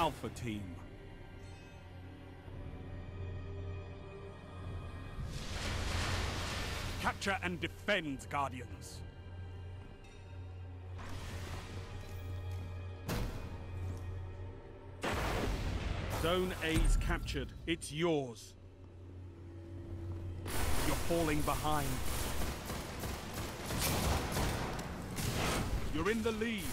Alpha Team. Capture and defend, Guardians. Zone A's captured. It's yours. You're falling behind. You're in the lead.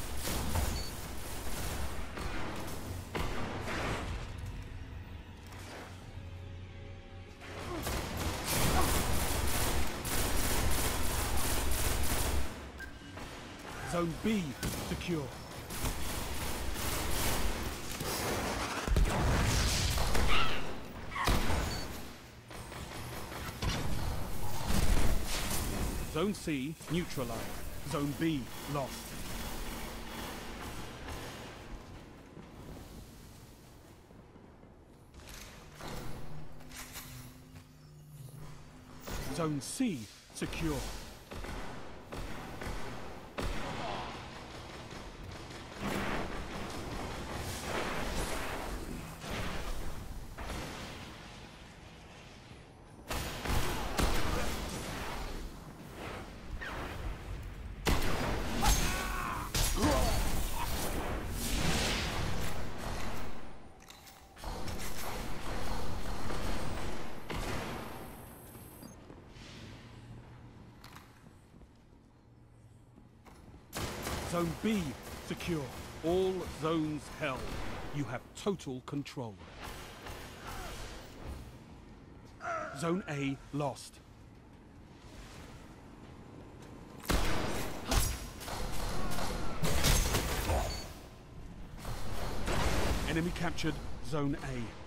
Zone B secure. Zone C neutralized. Zone B lost. Zone C secure. Zone B secure. All zones held. You have total control. Zone A lost. Enemy captured Zone A.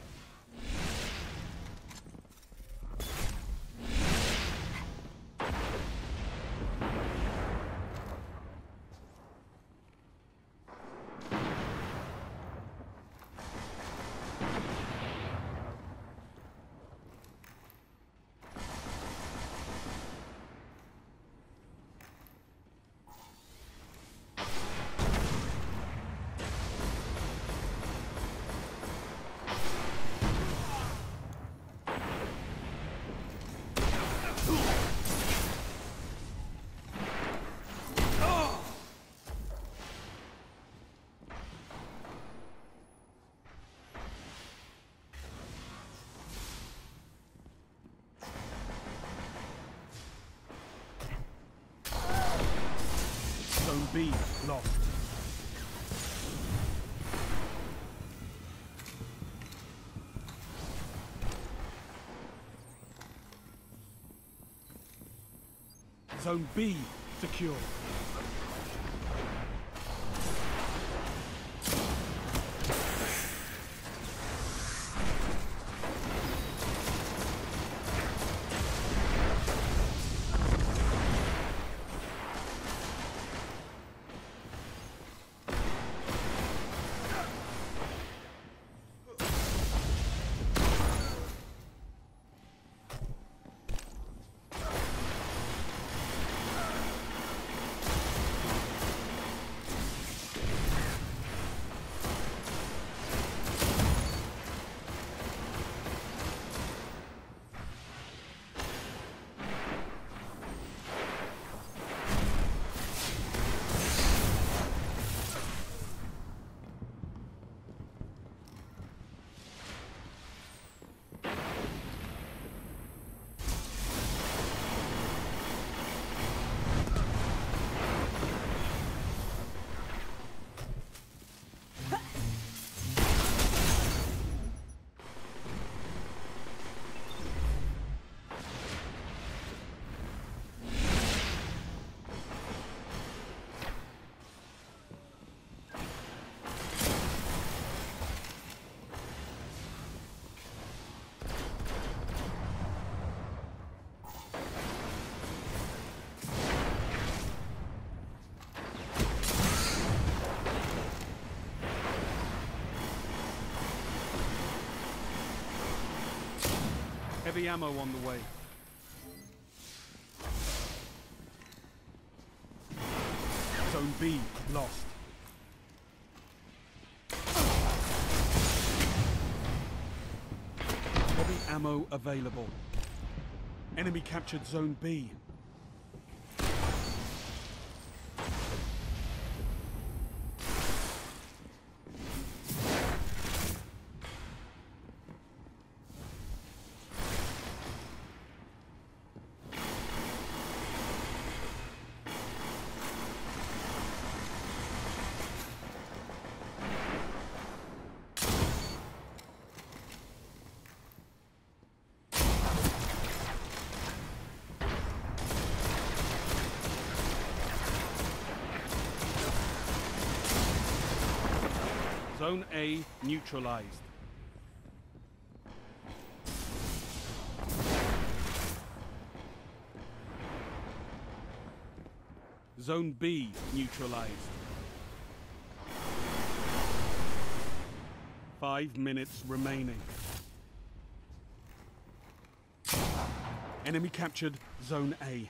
B lost. Zone B secure. Heavy ammo on the way. Zone B lost. Heavy ammo available. Enemy captured Zone B. Zone A neutralized. Zone B neutralized. Five minutes remaining. Enemy captured Zone A.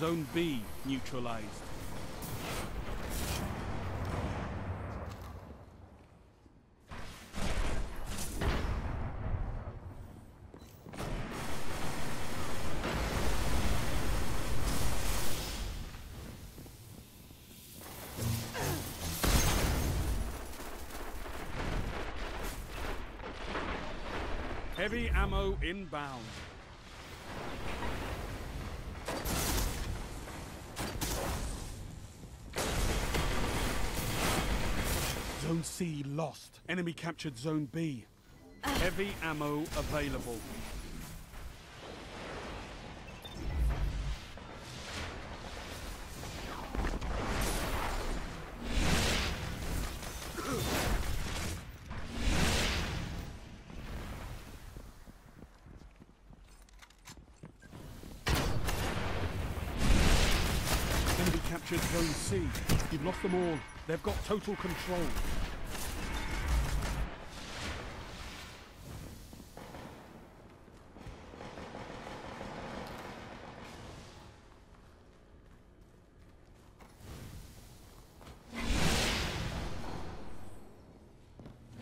Zone B neutralized. Heavy ammo inbound. Zone C lost. Enemy captured Zone B. Heavy ammo available. Enemy captured Zone C. You've lost them all. They've got total control.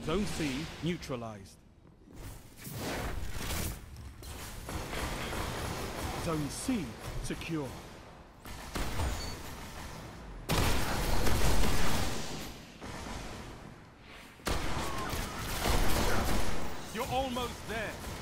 Zone C neutralized. Zone C secure. You're almost there.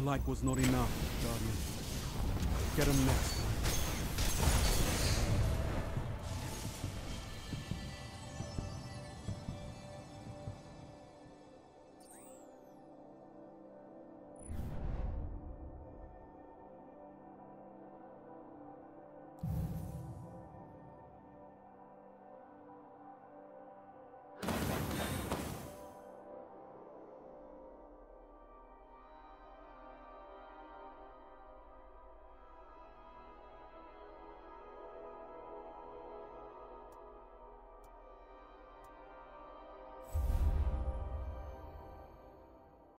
Like was not enough, Guardian. Get him next.